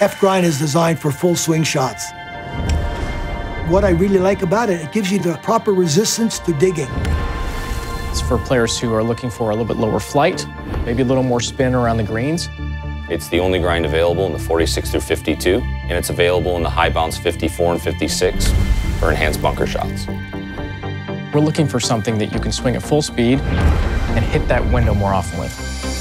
F-Grind is designed for full swing shots. What I really like about it, it gives you the proper resistance to digging. It's for players who are looking for a little bit lower flight, maybe a little more spin around the greens. It's the only grind available in the 46 through 52, and it's available in the high bounce 54 and 56 for enhanced bunker shots. We're looking for something that you can swing at full speed and hit that window more often with.